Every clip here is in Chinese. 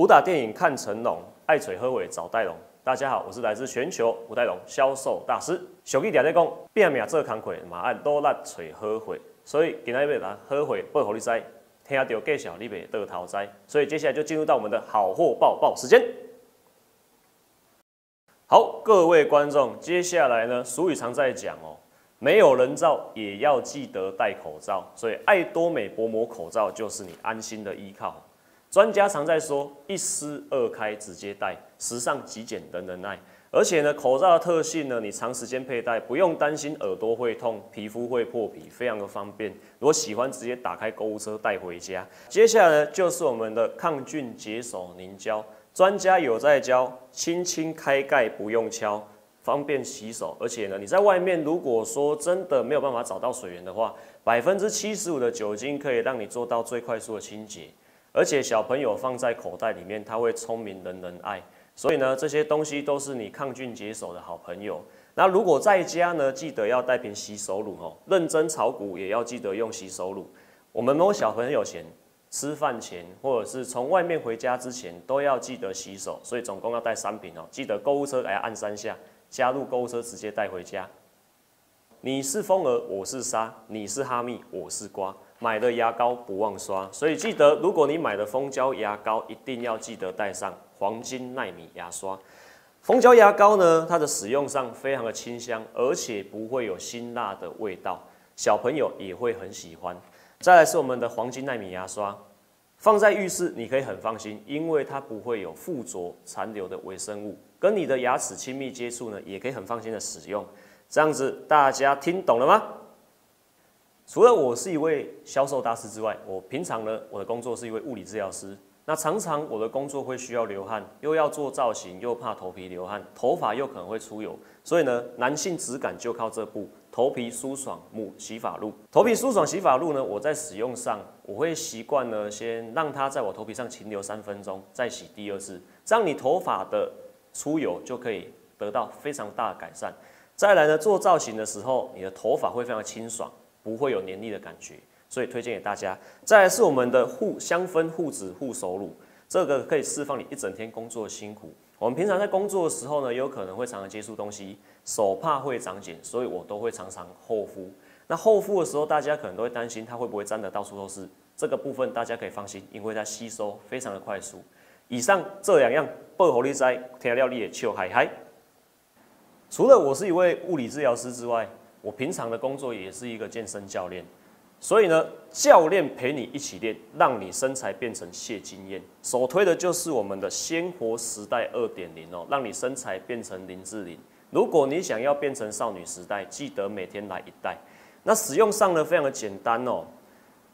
武打电影看成龙，爱嘴喝尾找戴龙。大家好，我是来自全球武戴龙销售大师。小弟点在讲，变命做工课，马按多拉嘴喝回，所以今日要来喝回报好你知，听到介绍你袂得讨灾。所以接下来就进入到我们的好货报报时间。好，各位观众，接下来呢，俗语常在讲哦，没有人造也要记得戴口罩，所以爱多美薄膜口罩就是你安心的依靠。专家常在说，一撕二开直接戴，时尚极简人人爱。而且呢，口罩的特性呢，你长时间佩戴不用担心耳朵会痛、皮肤会破皮，非常的方便。如果喜欢，直接打开购物车带回家。接下来呢，就是我们的抗菌解手凝胶，专家有在教，轻轻开盖不用敲，方便洗手。而且呢，你在外面如果说真的没有办法找到水源的话，百分之七十五的酒精可以让你做到最快速的清洁。而且小朋友放在口袋里面，他会聪明人人爱，所以呢，这些东西都是你抗菌解手的好朋友。那如果在家呢，记得要带瓶洗手乳哦。认真炒股也要记得用洗手乳。我们摸小朋友前、吃饭前，或者是从外面回家之前，都要记得洗手。所以总共要带三瓶哦。记得购物车来按三下，加入购物车直接带回家。你是风儿，我是沙；你是哈密，我是瓜。买的牙膏不忘刷，所以记得，如果你买的蜂胶牙膏，一定要记得带上黄金纳米牙刷。蜂胶牙膏呢，它的使用上非常的清香，而且不会有辛辣的味道，小朋友也会很喜欢。再来是我们的黄金纳米牙刷，放在浴室你可以很放心，因为它不会有附着残留的微生物，跟你的牙齿亲密接触呢，也可以很放心的使用。这样子大家听懂了吗？除了我是一位销售大师之外，我平常呢，我的工作是一位物理治疗师。那常常我的工作会需要流汗，又要做造型，又怕头皮流汗，头发又可能会出油，所以呢，男性质感就靠这部头皮舒爽木洗发露。头皮舒爽洗发露呢，我在使用上，我会习惯呢，先让它在我头皮上停留三分钟，再洗第二次，这样你头发的出油就可以得到非常大的改善。再来呢，做造型的时候，你的头发会非常清爽。不会有黏腻的感觉，所以推荐给大家。再来是我们的护香氛护指护手乳，这个可以释放你一整天工作的辛苦。我们平常在工作的时候呢，有可能会常常接触东西，手怕会长茧，所以我都会常常厚敷。那厚敷的时候，大家可能都会担心它会不会粘的到处都是。这个部分大家可以放心，因为它吸收非常的快速。以上这两样薄荷力斋天料理也秋嗨嗨。除了我是一位物理治疗师之外，我平常的工作也是一个健身教练，所以呢，教练陪你一起练，让你身材变成谢金燕。首推的就是我们的鲜活时代二点零哦，让你身材变成林志玲。如果你想要变成少女时代，记得每天来一袋。那使用上呢，非常的简单哦。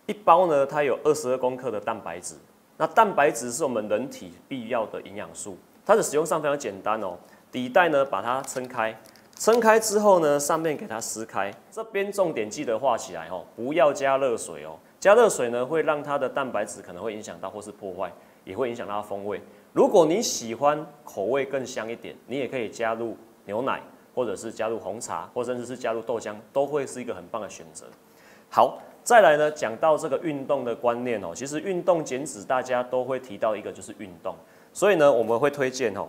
一包呢，它有二十二公克的蛋白质。那蛋白质是我们人体必要的营养素，它的使用上非常简单哦。底袋呢，把它撑开。撑开之后呢，上面给它撕开，这边重点记得画起来哦，不要加热水哦，加热水呢会让它的蛋白质可能会影响到或是破坏，也会影响它的风味。如果你喜欢口味更香一点，你也可以加入牛奶，或者是加入红茶，或甚至是加入豆浆，都会是一个很棒的选择。好，再来呢，讲到这个运动的观念哦，其实运动减脂大家都会提到一个就是运动，所以呢，我们会推荐哦。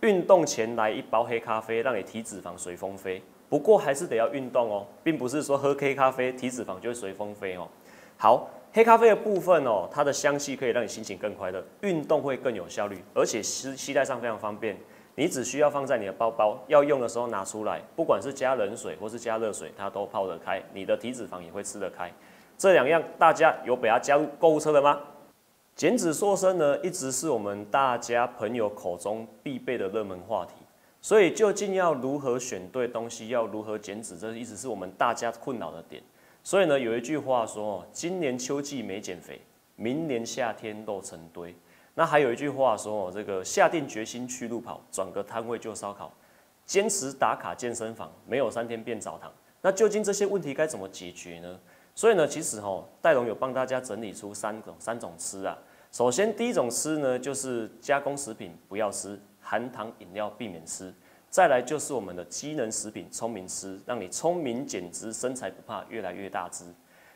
运动前来一包黑咖啡，让你体脂肪随风飞。不过还是得要运动哦，并不是说喝黑咖啡体脂肪就会随风飞哦。好，黑咖啡的部分哦，它的香气可以让你心情更快乐，运动会更有效率，而且携携带上非常方便。你只需要放在你的包包，要用的时候拿出来，不管是加冷水或是加热水，它都泡得开，你的体脂肪也会吃得开。这两样大家有把它加入购物车的吗？减脂瘦身呢，一直是我们大家朋友口中必备的热门话题。所以，究竟要如何选对东西，要如何减脂，这一直是我们大家困扰的点。所以呢，有一句话说：“今年秋季没减肥，明年夏天肉成堆。”那还有一句话说：“哦，这个下定决心去路跑，转个摊位就烧烤，坚持打卡健身房，没有三天变澡堂。”那究竟这些问题该怎么解决呢？所以呢，其实哈，戴龙有帮大家整理出三种三种吃啊。首先，第一种吃呢，就是加工食品不要吃，含糖饮料避免吃。再来就是我们的机能食品，聪明吃，让你聪明减脂，身材不怕越来越大只。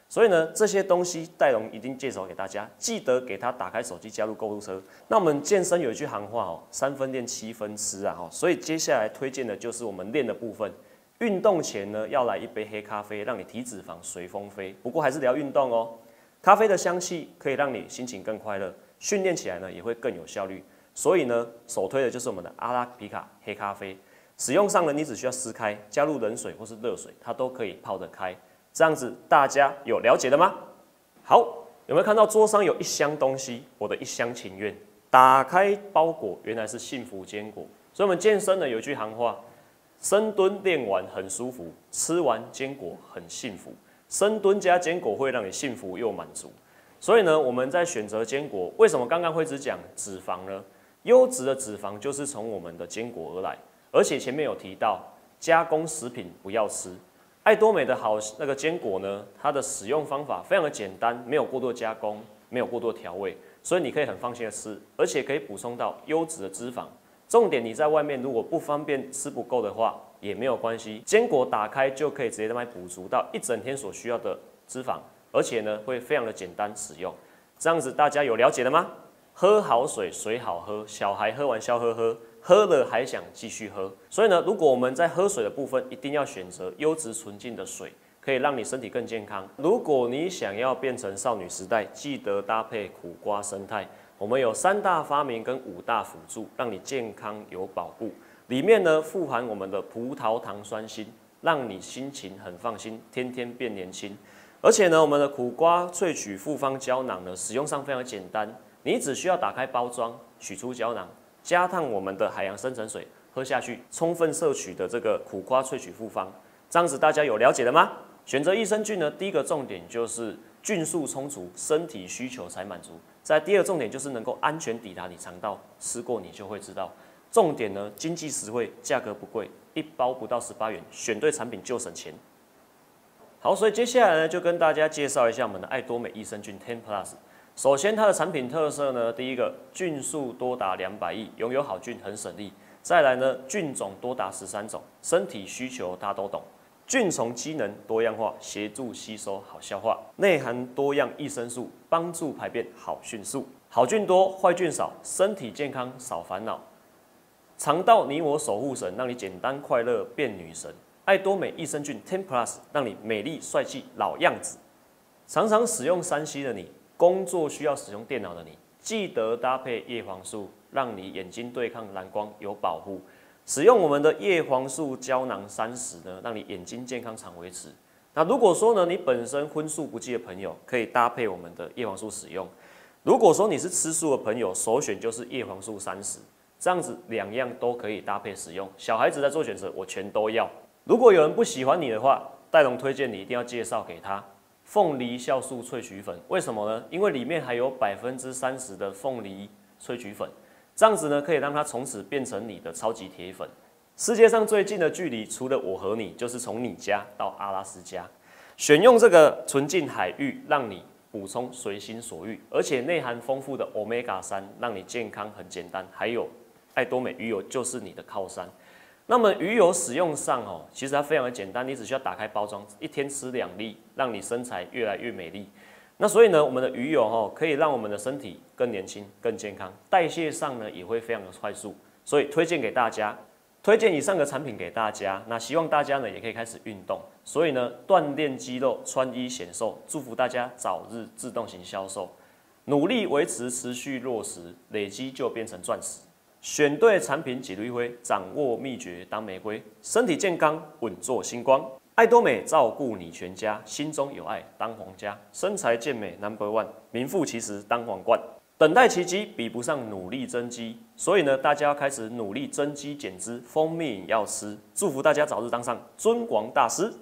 所以呢，这些东西戴龙一定介绍给大家，记得给他打开手机加入购物车。那我们健身有一句行话哦，三分练七分吃啊，哈，所以接下来推荐的就是我们练的部分。运动前呢，要来一杯黑咖啡，让你体脂肪随风飞。不过还是得要运动哦。咖啡的香气可以让你心情更快乐，训练起来呢也会更有效率。所以呢，首推的就是我们的阿拉比卡黑咖啡。使用上呢，你只需要撕开，加入冷水或是热水，它都可以泡得开。这样子大家有了解的吗？好，有没有看到桌上有一箱东西？我的一厢情愿，打开包裹，原来是幸福坚果。所以我们健身呢有一句行话。深蹲练完很舒服，吃完坚果很幸福。深蹲加坚果会让你幸福又满足。所以呢，我们在选择坚果，为什么刚刚会只讲脂肪呢？优质的脂肪就是从我们的坚果而来，而且前面有提到加工食品不要吃。爱多美的好那个坚果呢，它的使用方法非常的简单，没有过多加工，没有过多调味，所以你可以很放心的吃，而且可以补充到优质的脂肪。重点，你在外面如果不方便吃不够的话，也没有关系。坚果打开就可以直接在那补足到一整天所需要的脂肪，而且呢会非常的简单使用。这样子大家有了解了吗？喝好水，水好喝，小孩喝完笑呵呵，喝了还想继续喝。所以呢，如果我们在喝水的部分，一定要选择优质纯净的水，可以让你身体更健康。如果你想要变成少女时代，记得搭配苦瓜生态。我们有三大发明跟五大辅助，让你健康有保护。里面呢富含我们的葡萄糖酸锌，让你心情很放心，天天变年轻。而且呢，我们的苦瓜萃取复方胶囊呢，使用上非常简单，你只需要打开包装，取出胶囊，加烫我们的海洋深层水，喝下去，充分摄取的这个苦瓜萃取复方。这样子大家有了解了吗？选择益生菌呢，第一个重点就是菌素充足，身体需求才满足。在第二重点就是能够安全抵达你肠道，吃过你就会知道。重点呢，经济实惠，价格不贵，一包不到十八元，选对产品就省钱。好，所以接下来呢，就跟大家介绍一下我们的爱多美益生菌 Ten Plus。首先，它的产品特色呢，第一个菌数多达两百亿，拥有好菌很省力。再来呢，菌种多达十三种，身体需求它都懂。菌虫机能多样化，协助吸收好消化，内含多样益生素，帮助排便好迅速。好菌多，坏菌少，身体健康少烦恼。肠道你我守护神，让你简单快乐变女神。爱多美益生菌 Ten Plus，让你美丽帅气老样子。常常使用三 C 的你，工作需要使用电脑的你，记得搭配叶黄素，让你眼睛对抗蓝光有保护。使用我们的叶黄素胶囊三十呢，让你眼睛健康常维持。那如果说呢，你本身荤素不忌的朋友，可以搭配我们的叶黄素使用。如果说你是吃素的朋友，首选就是叶黄素三十，这样子两样都可以搭配使用。小孩子在做选择，我全都要。如果有人不喜欢你的话，戴龙推荐你一定要介绍给他凤梨酵素萃取粉。为什么呢？因为里面还有百分之三十的凤梨萃取粉。这样子呢，可以让它从此变成你的超级铁粉。世界上最近的距离，除了我和你，就是从你家到阿拉斯加。选用这个纯净海域，让你补充随心所欲，而且内含丰富的 omega 三，让你健康很简单。还有爱多美鱼油就是你的靠山。那么鱼油使用上哦，其实它非常的简单，你只需要打开包装，一天吃两粒，让你身材越来越美丽。那所以呢，我们的鱼油哈可以让我们的身体更年轻、更健康，代谢上呢也会非常的快速，所以推荐给大家，推荐以上的产品给大家。那希望大家呢也可以开始运动，所以呢锻炼肌肉、穿衣显瘦，祝福大家早日自动型销售，努力维持持续落实，累积就变成钻石。选对产品几缕灰，掌握秘诀当玫瑰，身体健康稳坐星光。爱多美照顾你全家，心中有爱当皇家，身材健美 Number One，名副其实当皇冠。等待奇迹比不上努力增肌，所以呢，大家要开始努力增肌减脂，蜂蜜要吃。祝福大家早日当上尊王大师。